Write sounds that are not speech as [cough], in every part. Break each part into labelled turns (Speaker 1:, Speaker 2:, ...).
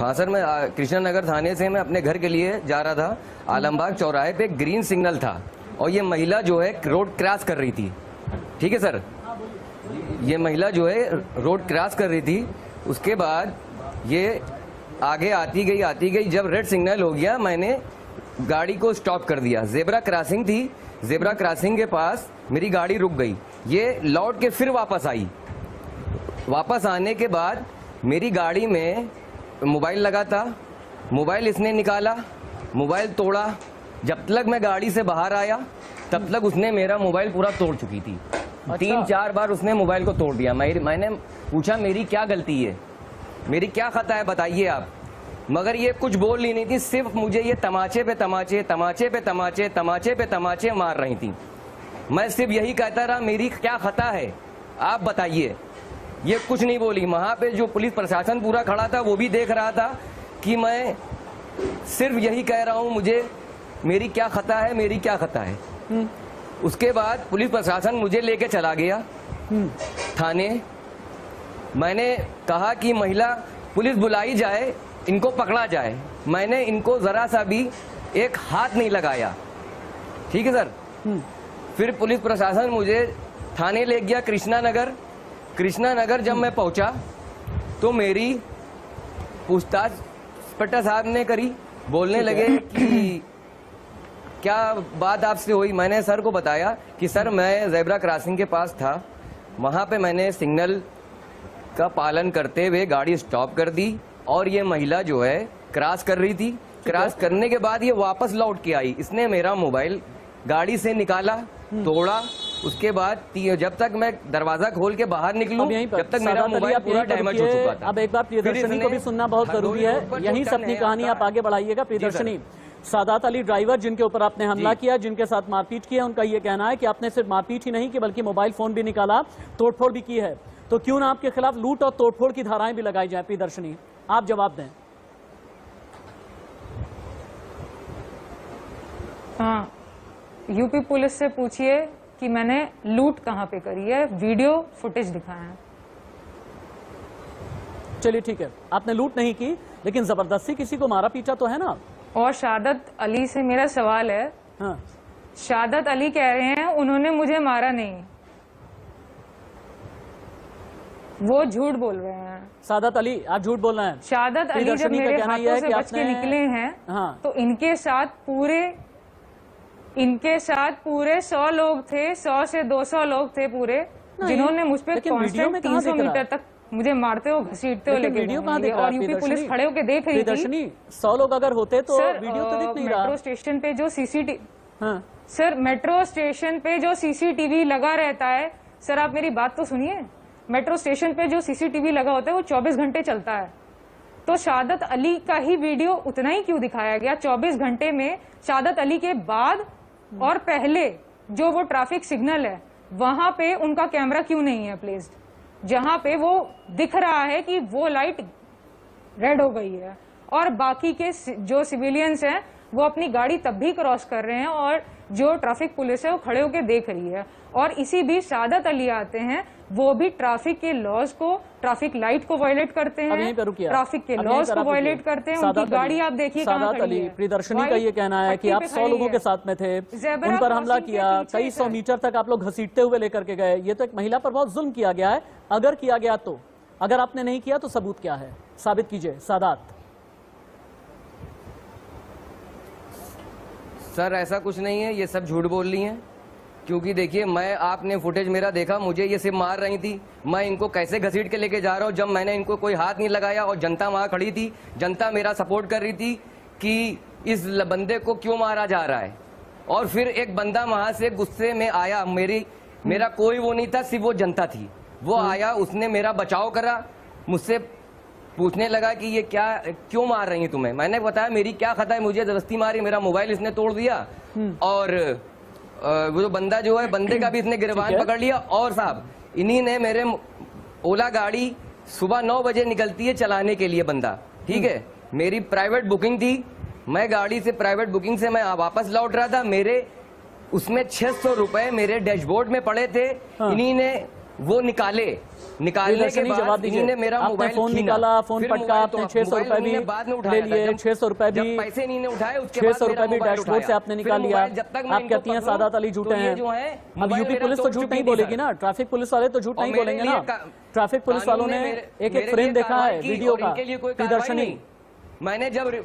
Speaker 1: हाँ सर, मैं कृष्णा नगर थाने से मैं अपने घर के लिए जा रहा था। आलमबाग चौराहे पे ग्रीन सिग्नल था और ये महिला जो है रोड क्रॉस कर रही थी। ठीक है सर? ये महिला जो है रोड क्रॉस कर रही थी। उसके बाद ये आगे आती गई आती गई। जब रेड सिग्नल हो गया, मैंने गाड़ी को स्टॉप कर दिया। जेबरा क्रॉसिंग थी। जेबरा क्रॉसिंग के पास मेरी गाड़ी रुक गई। ये लौट के फिर वापस आई। वापस आने के बाद मेरी गाड़ी में मोबाइल लगा था मोबाइल इसने निकाला मोबाइल तोड़ा। जब तक मैं गाड़ी से बाहर आया तब तक उसने मेरा मोबाइल पूरा तोड़ चुकी थी। अच्छा। तीन चार बार उसने मोबाइल को तोड़ दिया। मैं मैंने पूछा मेरी क्या गलती है? मेरी क्या खता है? बताइए आप। मगर ये कुछ बोल ही नहीं थी सिर्फ़ मुझे ये तमाचे पे तमाचे तमाचे पे तमाचे तमाचे पे तमाचे मार रही थी। मैं सिर्फ़ यही कहता रहा मेरी क्या खता है? आप बताइए। ये कुछ नहीं बोली। वहाँ पे जो पुलिस प्रशासन पूरा खड़ा था वो भी देख रहा था कि मैं सिर्फ़ यही कह रहा हूँ मुझे मेरी क्या खता है मेरी क्या खता है। उसके बाद पुलिस प्रशासन मुझे लेके चला गया थाने। मैंने कहा कि महिला पुलिस बुलाई जाए इनको पकड़ा जाए। मैंने इनको जरा सा भी एक हाथ नहीं लगाया। ठीक है सर? फिर पुलिस प्रशासन मुझे थाने ले गया कृष्णा नगर। कृष्णा नगर जब मैं पहुँचा तो मेरी पूछताछ पट्टा साहब ने करी बोलने लगे कि क्या बात आपसे हुई? मैंने सर को बताया कि सर मैं जैबरा क्रॉसिंग के पास था। वहाँ पे मैंने सिग्नल का पालन करते हुए गाड़ी स्टॉप कर दी और ये महिला जो है क्रॉस कर रही थी। क्रॉस करने के बाद ये वापस लौट के आई। इसने मेरा मोबाइल गाड़ी से निकाला तोड़ा उसके बाद जब तक मैं दरवाज़ा खोल के बाहर निकलूं जब तक मेरा मोबाइल पूरा डैमेज हो चुका था।
Speaker 2: अब एक बार प्रियदर्शनी को भी सुनना बहुत ज़रूरी है।
Speaker 1: यही पर
Speaker 2: यहीं से अपनी कहानी आप आगे बढ़ाइएगा प्रियदर्शनी। सादात अली ड्राइवर जिनके ऊपर आपने हमला किया जिनके साथ मारपीट की है उनका ये कहना है कि आपने सिर्फ़ मारपीट ही नहीं की बल्कि मोबाइल फ़ोन भी निकाला तोड़फोड़ भी की है। तो क्यों ना आपके खिलाफ लूट और तोड़फोड़ की धाराएँ भी लगाई जाए प्रियदर्शनी? आप जवाब दें।
Speaker 3: हाँ यूपी पुलिस से पूछिए कि मैंने लूट कहाँ पे करी है? वीडियो फुटेज दिखाया है।
Speaker 2: चलिए ठीक है। आपने लूट नहीं की लेकिन ज़बरदस्ती किसी को मारा पीटा तो है ना?
Speaker 3: और शादत अली से मेरा सवाल है।
Speaker 2: हाँ।
Speaker 3: शादत अली कह रहे हैं उन्होंने मुझे मारा नहीं। वो झूठ बोल रहे हैं।
Speaker 2: सादात अली आप झूठ बोल रहे हैं।
Speaker 3: शादत अली जब मेरे हाथों से बच के निकले हैं
Speaker 2: हाँ।
Speaker 3: तो इनके साथ पूरे इनके साथ पूरे सौ लोग थे सौ से दो सौ लोग थे पूरे जिन्होंने मुझ पर
Speaker 2: कहाँ
Speaker 3: तीन सौ? मीटर तक मुझे मारते हो घसीटते हो
Speaker 2: लेकिन वीडियो कहाँ दिख
Speaker 3: और यूपी पुलिस खड़े होके देख रही थी।
Speaker 2: सौ लोग अगर होते तो
Speaker 3: सर
Speaker 2: वीडियो तो दिख नहीं रहा।
Speaker 3: मेट्रो स्टेशन पे जो सीसीटीवी
Speaker 2: हाँ।
Speaker 3: सर मेट्रो स्टेशन पे जो सीसीटीवी लगा रहता है सर आप मेरी बात तो सुनिए। मेट्रो स्टेशन पे जो सीसीटीवी लगा होता है वो 24 घंटे चलता है। तो शादत अली का ही वीडियो उतना ही क्यों दिखाया गया? 24 घंटे में शादत अली के बाद और पहले जो वो ट्रैफ़िक सिग्नल है, वहाँ पे उनका कैमरा क्यों नहीं है प्लेस्ड जहाँ पे वो दिख रहा है कि वो लाइट रेड हो गई है। और बाकी के जो सिविलियंस हैं, वो अपनी गाड़ी तब भी क्रॉस कर रहे हैं और जो ट्रैफ़िक पुलिस है वो खड़े होकर देख रही है। और इसी बीच सादत अली आते हैं वो भी ट्रैफ़िक के लॉज को ट्रैफ़िक लाइट को वायलेट करते हैं। ट्रैफ़िक के लॉज को वायलेट करते हैं उनकी गाड़ी आप देखिए
Speaker 2: सादात अली। प्रियदर्शनी का ये कहना है कि आप सौ लोगों के साथ में थे उन पर हमला किया कई सौ मीटर तक आप लोग घसीटते हुए लेकर के गए ये तो एक महिला पर बहुत जुल्म किया गया है। अगर किया गया तो अगर आपने नहीं किया तो सबूत क्या है? साबित कीजिए सादात।
Speaker 1: सर ऐसा कुछ नहीं है ये सब झूठ बोल रही हैं। क्योंकि देखिए मैं आपने फुटेज मेरा देखा मुझे ये सिर्फ़ मार रही थी। मैं इनको कैसे घसीट के लेके जा रहा हूँ जब मैंने इनको कोई हाथ नहीं लगाया और जनता वहाँ खड़ी थी जनता मेरा सपोर्ट कर रही थी कि इस बंदे को क्यों मारा जा रहा है? और फिर एक बंदा वहाँ से गुस्से में आया मेरी मेरा कोई वो नहीं था सिर्फ़ वो जनता थी। वो आया उसने मेरा बचाव करा मुझसे पूछने लगा कि ये क्या क्यों मार रही है तुम्हें? मैंने बताया मेरी क्या खता है? मुझे ज़बरदस्ती मारी मेरा मोबाइल इसने तोड़ दिया। और वो जो बंदा जो है बंदे का भी इसने गिरबान पकड़ लिया। और साहब इन्हीं ने मेरे ओला गाड़ी सुबह नौ बजे निकलती है चलाने के लिए बंदा। ठीक है? मेरी प्राइवेट बुकिंग थी। मैं गाड़ी से प्राइवेट बुकिंग से मैं वापस लौट रहा था। मेरे उसमें छह सौ रुपए मेरे डैशबोर्ड में पड़े थे।
Speaker 2: हाँ।
Speaker 1: इन्हीं ने वो निकाले। निकालने के बाद
Speaker 2: दीजिए।
Speaker 1: इन्होंने मेरा
Speaker 2: आपने
Speaker 1: मोबाइल
Speaker 2: फ़ोन निकाला फ़ोन पटका आपने
Speaker 1: तो-
Speaker 2: छह सौ रुपए भी
Speaker 1: बाद में
Speaker 2: ले लिए छह सौ रुपए भी।
Speaker 1: पैसे नहीं उठाए
Speaker 2: छह सौ रुपए भी डैशबोर्ड से आपने निकाल लिया।
Speaker 1: जब तक
Speaker 2: आप कहती हैं सादात अली झूठे
Speaker 1: तो
Speaker 2: हैं। अब यूपी पुलिस तो झूठ नहीं बोलेगी ना। ट्रैफ़िक पुलिस वाले तो झूठ नहीं बोलेंगे ना। ट्रैफ़िक पुलिस वालों ने एक एक फ्रेम देखा है वीडियो का। प्रियदर्शनी।
Speaker 1: मैंने जब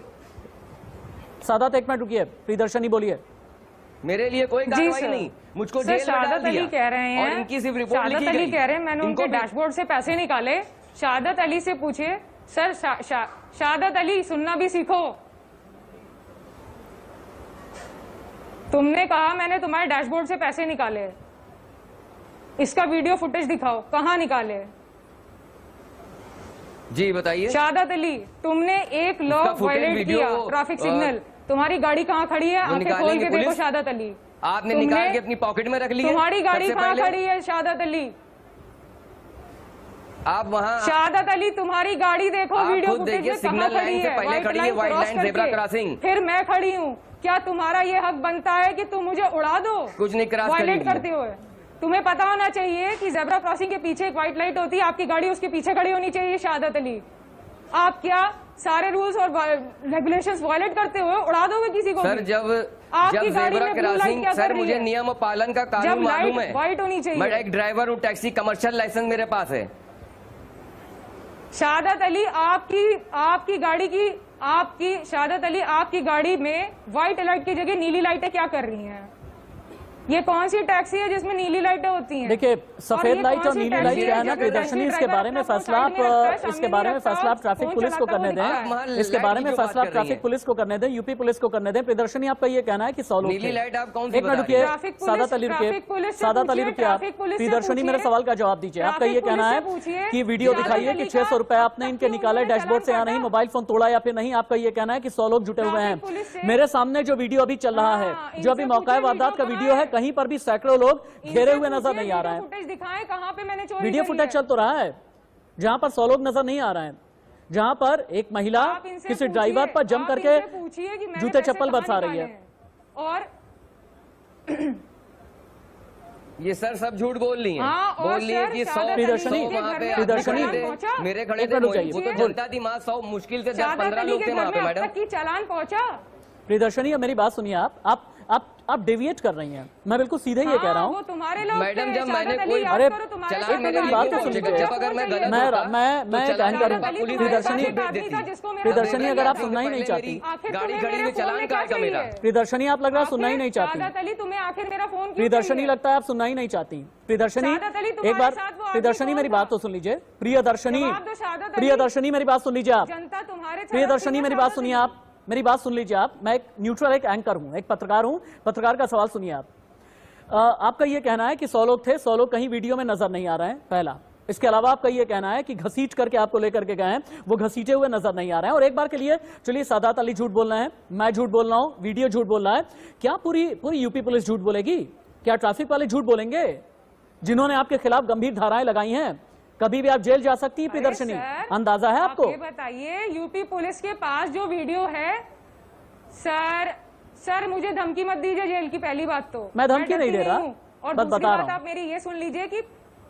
Speaker 2: सादात एक मिनट रुकिए। प्रियदर्शनी बोलिए।
Speaker 1: मेरे लिए कोई कार्रवाई नहीं। मुझको जेल में डाल दिया।
Speaker 3: कह रहे हैं।
Speaker 1: और इनकी सिर्फ़ रिपोर्ट लिखी गई।
Speaker 3: कह रहे हैं मैंने उनके डैशबोर्ड से पैसे निकाले। शादत अली से पूछिए सर शा, शा, शादत अली सुनना भी सीखो। तुमने कहा मैंने तुम्हारे डैशबोर्ड से पैसे निकाले। इसका वीडियो फुटेज दिखाओ कहाँ निकाले?
Speaker 1: जी बताइए।
Speaker 3: शादत अली तुमने एक लॉ वायलेट किया ट्रैफ़िक सिग्नल तुम्हारी गाड़ी कहाँ खड़ी है? आँखें खोल के देखो शादत अली।
Speaker 1: आपने निकाल के अपनी पॉकेट में रख लिया
Speaker 3: तुम्हारी गाड़ी कहाँ खड़ी है शादत अली?
Speaker 1: आप वहाँ
Speaker 3: शादत अली तुम्हारी गाड़ी देखो वीडियो फुटेज में
Speaker 1: सिग्नल
Speaker 3: खड़ी है।
Speaker 1: पहले खड़ी है,
Speaker 3: लाइन
Speaker 1: लाइन, जेब्रा क्रॉसिंग।
Speaker 3: फिर मैं खड़ी हूँ। क्या तुम्हारा ये हक बनता है कि तुम मुझे उड़ा दो?
Speaker 1: कुछ नहीं क्रॉस
Speaker 3: वायलेट करते हुए। तुम्हें पता होना चाहिए कि जेब्रा क्रॉसिंग के पीछे एक व्हाइट लाइट होती है आपकी गाड़ी उसके पीछे खड़ी होनी चाहिए शादत अली। आप क्या सारे रूल्स और रेगुलेशंस वायलेट करते हुए उड़ा दोगे किसी को
Speaker 1: सर जब
Speaker 3: आपकी
Speaker 1: जब
Speaker 3: गाड़ी में
Speaker 1: क्रॉसिंग
Speaker 3: क्या
Speaker 1: सर मुझे? नियम पालन का कानून मालूम है।
Speaker 3: व्हाइट होनी चाहिए।
Speaker 1: मैं एक ड्राइवर हूँ टैक्सी कमर्शियल लाइसेंस मेरे पास है।
Speaker 3: शादत अली आपकी आपकी गाड़ी की आपकी शादत अली आपकी गाड़ी में व्हाइट लाइट की जगह नीली लाइटें क्या कर रही हैं? ये कौन सी टैक्सी है जिसमें नीली लाइटें होती हैं?
Speaker 2: देखिए सफ़ेद लाइट और नीली लाइट क्या है ना
Speaker 3: टैक्सी
Speaker 2: इसके बारे में फैसला आप इसके बारे में फैसला आप ट्रैफ़िक पुलिस को करने दें। इसके बारे में फैसला आप ट्रैफ़िक पुलिस को करने दें यूपी पुलिस को करने दें। प्रदर्शनी आपका ये कहना है की सौ लोग
Speaker 1: नीली
Speaker 2: थे।
Speaker 1: लाइट आप कौन सी
Speaker 2: एक मिनट रुकिए सादात अली रुकिए
Speaker 3: ट्रैफ़िक पुलिस से
Speaker 2: सादात अली रुकिए आप।
Speaker 3: ट्रैफ़िक पुलिस से
Speaker 2: प्रियदर्शनी मेरे सवाल का जवाब दीजिए। आपका ये कहना है की वीडियो दिखाइए कि छह सौ रुपए आपने इनके निकाले डैशबोर्ड से या नहीं मोबाइल फ़ोन तोड़ा या फिर नहीं आपका ये कहना है की सौ लोग जुटे हुए हैं। मेरे सामने जो वीडियो अभी चल रहा है जो अभी मौका वारदात का
Speaker 3: वीडियो
Speaker 2: है
Speaker 3: कहाँ
Speaker 2: पर भी सैकड़ों लोग घेरे हुए नज़र नहीं आ रहे हैं।
Speaker 3: फुटेज दिखाएँ कहाँ पे मैंने
Speaker 2: वीडियो फुटेज चल तो रहा है जहाँ पर सौ लोग नज़र नहीं आ रहे हैं। जहाँ पर एक महिला किसी ड्राइवर पर जम करके जूते चप्पल बरसा रही है।
Speaker 3: और
Speaker 1: ये सर सब झूठ बोल रही हैं।
Speaker 3: हाँ,
Speaker 1: बोल रही है
Speaker 3: सर,
Speaker 1: कि सौ
Speaker 3: शादत
Speaker 2: प्रियदर्शनी,
Speaker 1: सौ वहाँ पे
Speaker 2: प्रियदर्शनी,
Speaker 1: आदमी खड़े थे,
Speaker 3: पहुँचा?
Speaker 1: मेरे खड़े थे वो तो। जनता थी वहाँ सौ मुश्किल से दस पंद्रह लोग थे वहाँ पे मैडम।
Speaker 3: चालान पहुँचा?
Speaker 2: प्रियदर्शनी अब मेरी बात सुनिए आप। आप आप डेविएट कर रही हैं। मैं बिल्कुल सीधे ये कह रहा
Speaker 3: हाँ,
Speaker 2: हूँ।
Speaker 3: तुम्हारे
Speaker 1: मैडम, जब मैंने कोई-
Speaker 2: अरे,
Speaker 1: मेरे
Speaker 2: बात तो
Speaker 1: क्यों
Speaker 2: सुन
Speaker 1: पहुंचेगा?
Speaker 2: लीजिए।
Speaker 1: जब अगर मैं
Speaker 2: मैं मैं
Speaker 1: तो
Speaker 2: कहन प्रियदर्शनी
Speaker 3: फ़ोन
Speaker 2: अगर आप सुनना ही नहीं चाहती? प्रियदर्शनी आप लग रहा है सुनना ही नहीं चाहती।
Speaker 3: शादत अली तुम्हें आखिर मेरा फ़ोन क्यों
Speaker 2: प्रियदर्शनी
Speaker 3: चाहिए?
Speaker 2: लगता है आप सुनना ही नहीं चाहती।
Speaker 3: प्रदर्शनी
Speaker 2: एक बार
Speaker 3: कौन
Speaker 2: मेरी बात तो सुन लीजिए। प्रियदर्शनी
Speaker 3: जवाब दो, शादत अली।
Speaker 2: प्रियदर्शनी मेरी बात सुन लीजिए आप।
Speaker 3: जनता तुम्हारे साथ
Speaker 2: प्रियदर्शनी मेरी बात सुनिए आप। मेरी बात सुन लीजिए आप। मैं एक न्यूट्रल एक एंकर हूँ एक पत्रकार हूँ। पत्रकार का सवाल सुनिए आप। अ, आपका ये कहना है कि सौ लोग थे सौ लोग कहीं वीडियो में नज़र नहीं आ रहे हैं पहला। इसके अलावा आपका ये कहना है कि घसीट करके आपको लेकर के गए हैं वो घसीटे हुए नज़र नहीं आ रहे हैं। और एक बार के लिए चलिए सादात अली झूठ बोल रहे हैं मैं झूठ बोल रहा हूँ वीडियो झूठ बोल रहा है। क्या पूरी पूरी यूपी पुलिस झूठ बोलेगी? क्या ट्रैफ़िक वाले झूठ बोलेंगे? जिन्होंने आपके खिलाफ गंभीर धाराएँ लगाई हैं कभी भी आप जेल जा सकती है प्रियदर्शनी। अंदाज़ा है आपको?
Speaker 3: बताइए यूपी पुलिस के पास जो वीडियो है सर सर मुझे धमकी मत दीजिए जेल की पहली बात तो।
Speaker 2: मैं धमकी नहीं दे रहा,
Speaker 3: हूँ। और
Speaker 2: बस
Speaker 3: दूसरी
Speaker 2: बता
Speaker 3: बात
Speaker 2: रहा
Speaker 3: आप मेरी ये सुन लीजिए कि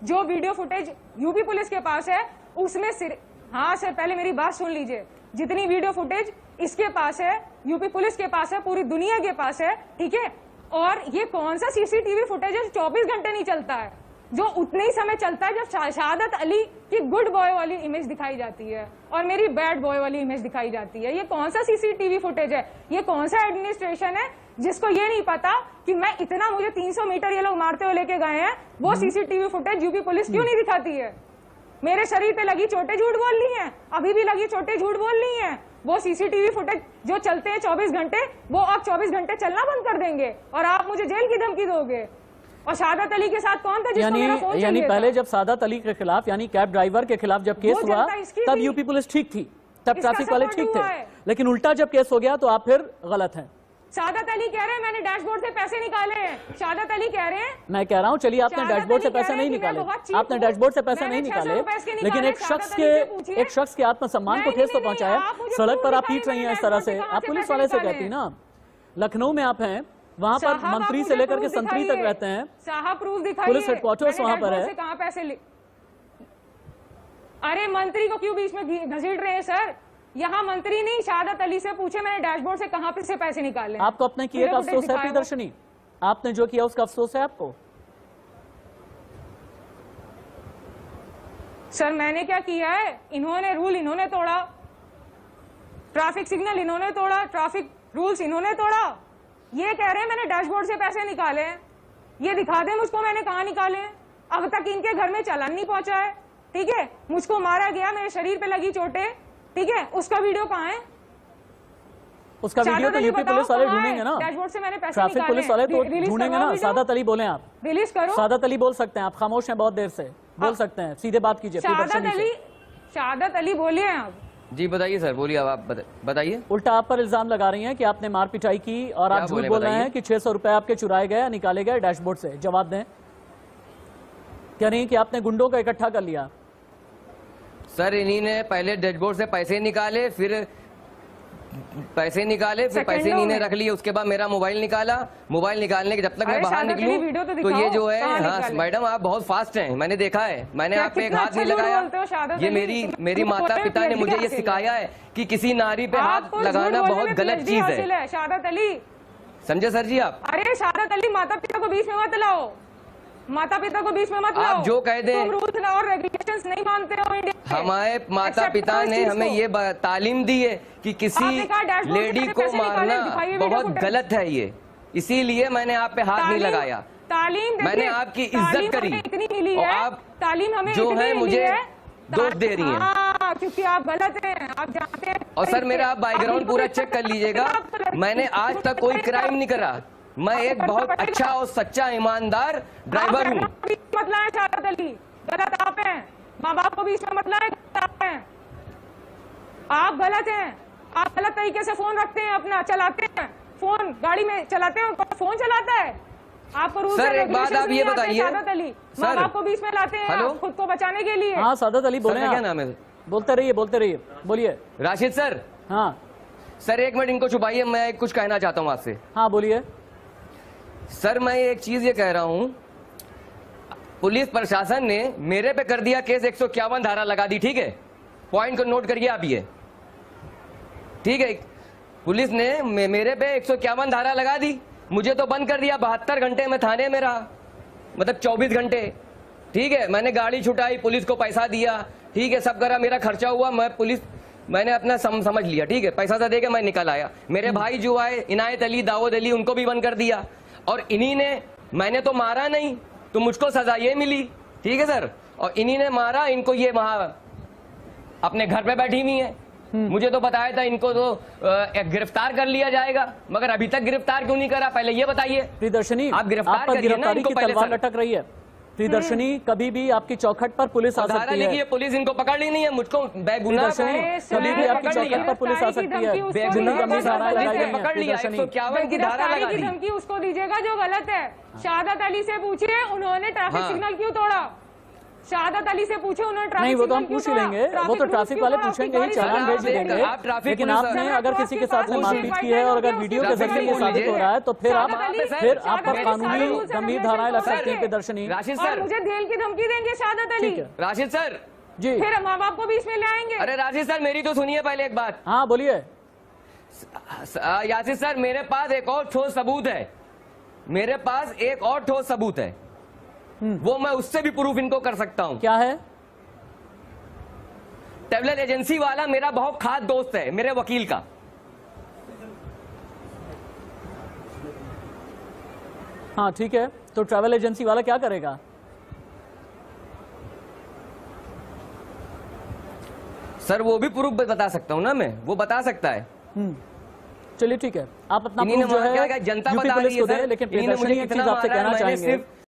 Speaker 3: जो वीडियो फुटेज यूपी पुलिस के पास है उसमें सिर हाँ सर पहले मेरी बात सुन लीजिए। जितनी वीडियो फुटेज इसके पास है यूपी पुलिस के पास है पूरी दुनिया के पास है ठीक है? और ये कौन सा सीसीटीवी फुटेज है चौबीस घंटे नहीं चलता है? जो उतने ही समय चलता है जब शहादत अली की गुड बॉय वाली इमेज दिखाई जाती है और मेरी बैड बॉय वाली इमेज दिखाई जाती है। ये कौन सा सीसीटीवी फुटेज है? ये कौन सा एडमिनिस्ट्रेशन है? जिसको ये नहीं पता कि मैं इतना मुझे 300 मीटर ये लोग मारते हुए लेके गए हैं वो सीसीटीवी फुटेज यूपी पुलिस क्यों नहीं दिखाती है? मेरे शरीर पे लगी चोटें झूठ बोल ली हैं अभी भी लगी चोटें झूठ बोल ली हैं। वो सीसीटीवी फुटेज जो चलते हैं 24 घंटे वो अब 24 घंटे चलना बंद कर देंगे और आप मुझे जेल की धमकी दोगे। और शादत अली के साथ कौन था जिसको
Speaker 2: यानी
Speaker 3: मेरा फ़ोन
Speaker 2: यानी पहले जब सादात अली के खिलाफ यानी कैब ड्राइवर के खिलाफ जब केस हुआ तब। यूपी पुलिस ठीक थी। तब ट्रैफ़िक वाले ठीक थे। लेकिन उल्टा जब केस हो गया तो आप फिर गलत हैं।
Speaker 3: शादत अली कह रहे हैं मैंने डैशबोर्ड से पैसे निकाले हैं। शादत अली कह रहे हैं
Speaker 2: मैं कह रहा हूँ चलिए आपने डैशबोर्ड से पैसे नहीं निकाले। आपने। डैशबोर्ड से पैसे नहीं निकाले। लेकिन एक शख्स के एक शख्स के आत्मसम्मान को ठेस तो पहुँचाया। सड़क पर आप पीट रही हैं इस तरह से आप पुलिस वाले से कहती
Speaker 3: हैं।
Speaker 2: ना। लखनऊ में आप हैं वहाँ पर मंत्री से लेकर के संतरी तक रहते हैं।
Speaker 3: साहब प्रूफ दिखाइए।
Speaker 2: पुलिस हेडक्वार्टर्स वहाँ पर है।
Speaker 3: कहाँ पैसे ले अरे मंत्री को क्यों बीच में घसीट रहे हैं सर? यहाँ मंत्री नहीं शादत अली से पूछे मैंने डैशबोर्ड से कहाँ से पैसे निकाले।
Speaker 2: आपको अपने किए का अफसोस है। प्रियदर्शनी? आपने जो किया उसका अफसोस है आपको?
Speaker 3: सर मैंने क्या किया है? इन्होंने रूल इन्होंने तोड़ा। ट्रैफ़िक सिग्नल इन्होंने तोड़ा। ट्रैफ़िक रूल्स इन्होंने तोड़ा। ये कह रहे हैं मैंने डैशबोर्ड से पैसे निकाले हैं। ये दिखा दे मुझको मैंने कहा निकाले हैं? अब तक इनके घर में चलन नहीं पहुँचा है। ठीक है? मुझको मारा गया मेरे शरीर पे लगी चोटें। ठीक है? उसका वीडियो कहाँ है?
Speaker 2: उसका वीडियो तो यूपी पुलिस वाले ढूंढेंगे ना।
Speaker 3: डैशबोर्ड से मैंने पैसे
Speaker 2: ट्रैफ़िक पुलिस वाले तो ढूंढेंगे ना
Speaker 3: वीडियो।
Speaker 2: सादत अली बोले आप।
Speaker 3: रिलीज़ करो।
Speaker 2: सादत अली बोल सकते हैं आप खामोश हैं बहुत देर से। बोल सकते हैं सीधे बात कीजिए
Speaker 3: शादत अली शादत अली बोलिए आप।
Speaker 1: जी बताइए सर बोलिए अब आप बताइए।
Speaker 2: उल्टा आप पर इल्ज़ाम लगा रही हैं कि आपने मार पिटाई की और आप झूठ
Speaker 1: बोल
Speaker 2: रहे? हैं कि 600 रुपए आपके चुराए गए निकाले गए डैशबोर्ड से? जवाब दें। क्या नहीं कि आपने गुंडों का इकट्ठा कर लिया?
Speaker 1: सर इन्हीं ने पहले डैशबोर्ड से पैसे निकाले फिर पैसे निकाले फिर पैसे
Speaker 3: सेकंडों
Speaker 1: इन्हीं ने रख लिए उसके बाद मेरा मोबाइल निकाला। मोबाइल निकालने के जब तक मैं बाहर
Speaker 3: वीडियो तो
Speaker 1: तो ये जो है हाँ मैडम आप बहुत फास्ट हैं मैंने देखा है। मैंने आप पे एक हाथ
Speaker 3: अच्छा
Speaker 1: नहीं लगाया।
Speaker 3: हो, शादत
Speaker 1: ये मेरी मेरी माता
Speaker 3: रहे हो
Speaker 1: पिता ने मुझे ये सिखाया है कि किसी नारी पे हाथ लगाना बहुत गलत चीज़ है।
Speaker 3: है शादत अली।
Speaker 1: समझे सर जी आप?
Speaker 3: अरे शादत अली माता पिता को बीच में मत लाओ। माता पिता को बीच में मत
Speaker 1: आप जो कह दे
Speaker 3: तुम रूल्स और रेगुलेशंस नहीं मानते हो इंडिया
Speaker 1: हमारे माता पिता ने हमें ये तालीम दी है कि किसी लेडी को मारना बहुत गलत है ये। इसीलिए मैंने आप पे हाथ नहीं लगाया।
Speaker 3: तालीम
Speaker 1: मैंने आपकी इज़्ज़त करी।
Speaker 3: इतनी मिली है।
Speaker 1: आप
Speaker 3: तालीम हमें
Speaker 1: जो है मुझे दोष दे रही हैं।
Speaker 3: हाँ, क्योंकि आप गलत हैं आप जानते हैं
Speaker 1: और सर मेरा आप बैकग्राउंड पूरा चेक कर [laughs] लीजिएगा। मैंने आज तक कोई क्राइम नहीं करा। मैं एक बहुत अच्छा और सच्चा ईमानदार ड्राइवर हूँ।
Speaker 3: आप मत लाए शारद अली गलत आप हैं। माँ बाप को बीच में मत लाए गलत आप हैं। आप गलत हैं। आप गलत तरीके से फ़ोन रखते हैं अपना चलाते हैं। फ़ोन गाड़ी में चलाते हैं फ़ोन चलाता है। आपको रूल्स
Speaker 1: सर, एक बात आप ये बताइए।
Speaker 3: शारद अली माँ
Speaker 1: सर।
Speaker 3: बाप को बीच में लाते हैं खुद को बचाने के लिए।
Speaker 2: हाँ सादत अली बोले
Speaker 1: क्या नाम है?
Speaker 2: बोलते रहिए बोलते रहिए। बोलिए।
Speaker 1: राशिद सर।
Speaker 2: हाँ।
Speaker 1: सर एक मिनट इनको छुपाइए मैं कुछ कहना चाहता हूँ आपसे।
Speaker 2: हाँ बोलिए।
Speaker 1: सर मैं एक चीज़ ये कह रहा हूँ। पुलिस प्रशासन ने मेरे पे कर दिया केस एक सौ इक्यावन धारा लगा दी ठीक है? पॉइंट को नोट करिए आप ये। ठीक है? पुलिस ने मेरे पे एक सौ इक्यावन धारा लगा दी। मुझे तो बंद कर दिया बहत्तर घंटे में थाने में रहा। मतलब 24 घंटे। ठीक है? मैंने गाड़ी छुटाई पुलिस को पैसा दिया। ठीक है? सब करा मेरा खर्चा हुआ। मैं पुलिस मैंने अपना सम, समझ लिया। ठीक है? पैसा सा दे के मैं निकल आया। मेरे भाई जो आए इनायत अली दाऊद अली उनको भी बंद कर दिया। और इन्हीं ने मैंने तो मारा नहीं तो मुझको सजा ये मिली ठीक है सर? और इन्हीं ने मारा इनको ये महा अपने घर पे बैठी हुई है। मुझे तो बताया था इनको तो गिरफ़्तार कर लिया जाएगा मगर अभी तक गिरफ़्तार क्यों नहीं करा? पहले ये बताइए।
Speaker 2: प्रियदर्शनी
Speaker 1: आप गिरफ़्तार
Speaker 2: गिरफ्तारी की तलवार लटक रही है। प्रियदर्शनी कभी भी आपकी चौखट पर पुलिस आ सकती
Speaker 1: है।
Speaker 2: है
Speaker 1: पुलिस इनको पकड़ ली नहीं है मुझको बेगुनाह
Speaker 2: कभी भी आपकी चौखट पर पुलिस आ सकती है।
Speaker 3: है।
Speaker 2: हैं
Speaker 3: गिरफ्तारी की धमकी उसको दीजिएगा जो गलत है। शहादत अली से पूछिए उन्होंने ट्रैफ़िक
Speaker 1: हाँ।
Speaker 3: सिग्नल क्यों तोड़ा? शहादत अली से पूछे उन्होंने ट्रैफ़िक
Speaker 2: नहीं वो तो हम पूछ ही लेंगे। वो तो ट्रैफ़िक वाले पूछेंगे ही चालान भेज ही। देंगे लेकिन आपने अगर किसी के साथ मारपीट की है और अगर वीडियो के ज़रिए ये साबित हो रहा है तो फिर आप फिर आप पर कानूनी गंभीर धाराएँ लग सकती है
Speaker 3: देंगे।
Speaker 1: राशिद सर।
Speaker 3: मुझे जेल की धमकी देंगे शहादत अली।
Speaker 1: राशिद सर।
Speaker 2: जी।
Speaker 3: फिर माँ बाप को बीच में ले आएँगे।
Speaker 1: अरे राशिद सर मेरी तो सुनिए पहले एक बात।
Speaker 2: हाँ बोलिए।
Speaker 1: आ, यासिर सर मेरे पास एक और ठोस सबूत है। मेरे पास एक और ठोस सबूत है। वो मैं उससे भी प्रूफ इनको कर सकता हूँ।
Speaker 2: क्या है?
Speaker 1: ट्रेवलर एजेंसी वाला मेरा बहुत खास दोस्त है मेरे वकील का।
Speaker 2: हाँ ठीक है। तो ट्रैवल एजेंसी वाला क्या करेगा?
Speaker 1: सर वो भी प्रूफ बता सकता हूँ ना मैं वो बता सकता है।
Speaker 2: हम्म। चलिए ठीक है। आप अपना प्रूफ जो है
Speaker 1: जनता बता रही है
Speaker 2: लेकिन
Speaker 1: मुझे
Speaker 2: एक चीज़ आपसे कहना चाहेंगे।